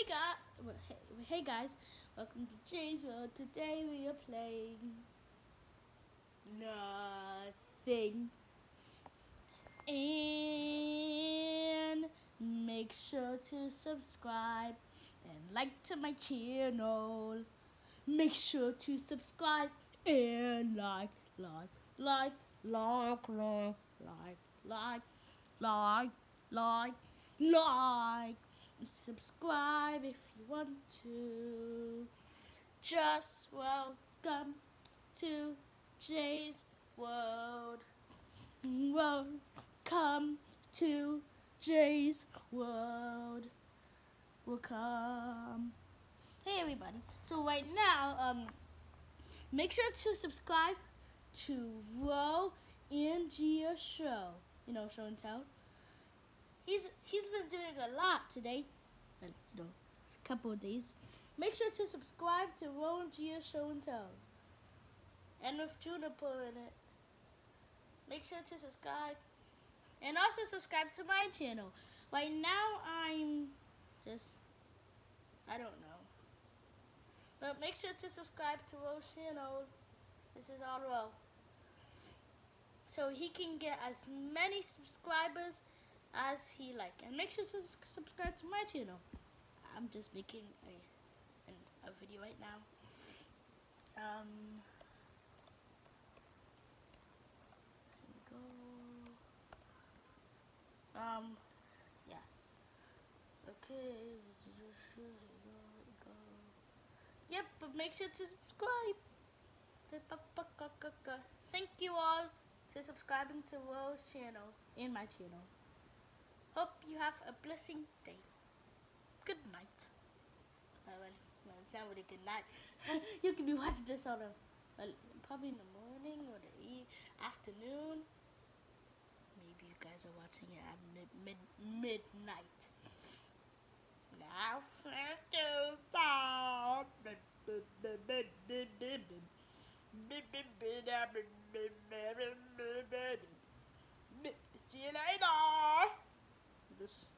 Hey guys, hey, hey guys, welcome to Jay's World. Today we are playing nothing. And make sure to subscribe and like to my channel. Make sure to subscribe and like, like, like, like, like, like, like, like, like, like. Subscribe if you want to. Just welcome to Jay's World. Welcome to Jay's World. Welcome. Hey everybody. So right now, um, make sure to subscribe to Ro and Jia Show. You know, show and tell. He's he's been doing a lot today. You know, a couple of days. Make sure to subscribe to Ro and Jia Show and Tell. And with Juniper in it. Make sure to subscribe. And also subscribe to my channel. Right now I'm just I don't know. But make sure to subscribe to Ro's channel. This is all Ro. So he can get as many subscribers as he like. And make sure to subscribe to my channel. I'm just making a, a video right now. Um, go. Um, yeah. Okay. Yep, but make sure to subscribe. Thank you all to subscribing to Ro's channel and my channel. Hope you have a blessing day. Good night. Uh, well, well, it's not really good night. you can be watching this on a, well, probably in the morning or the e afternoon. Maybe you guys are watching it at mid, mid midnight. Now, after five. See you later. rápidos.